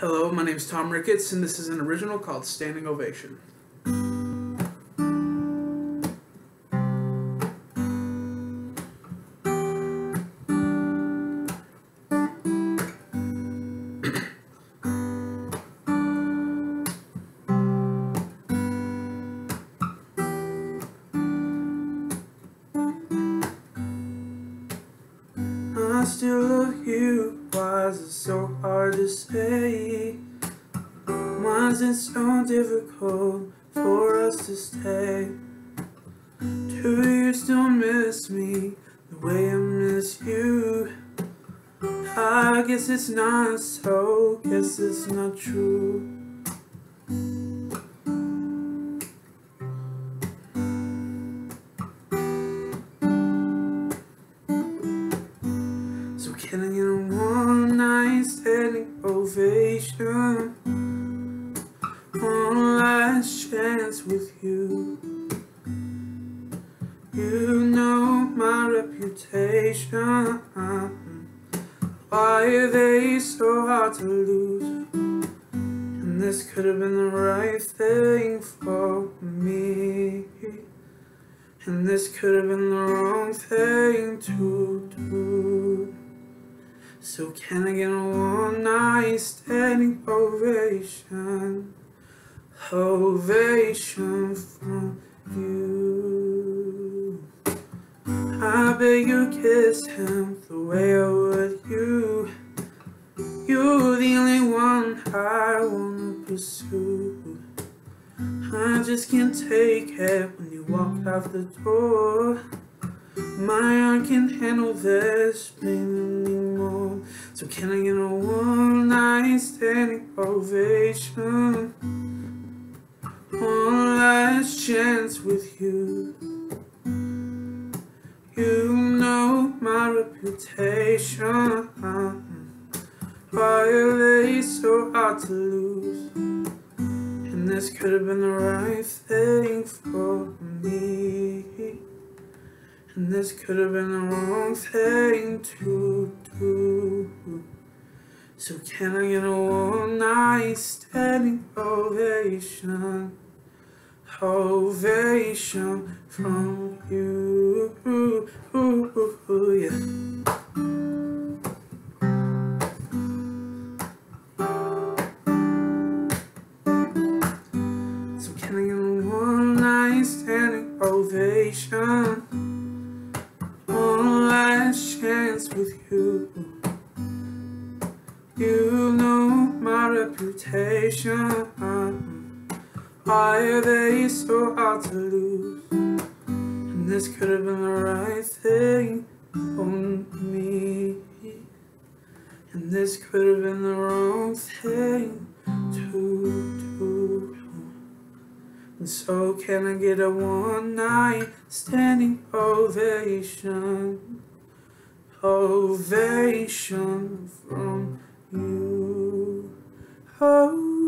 Hello, my name is Tom Ricketts, and this is an original called Standing Ovation. I still love you. Why is it so hard to say? Why is it so difficult for us to stay? Do you still miss me the way I miss you? I guess it's not so, guess it's not true. Standing ovation? One last chance with you. You know my reputation. Why are they so hard to lose? And this could have been the right thing for me. And this could have been the wrong thing to do. So can I get a one night standing ovation? Ovation from you. I bet you kiss him the way I would you. You're the only one I wanna pursue. I just can't take it when you walk out the door. My heart can't handle this pain anymore. So can I get a one night standing ovation? One last chance with you. You know my reputation. Why they so hard to lose? And this could have been the right thing for me. And this could have been the wrong thing to do. So can I get a one night standing ovation? Ovation from you. Yeah. So can I get a one night standing ovation? Chance with you. You know my reputation. Why are they so hard to lose? And this could have been the right thing for me. And this could have been the wrong thing to do. And so can I get a one night standing ovation? Ovation from you. Ovation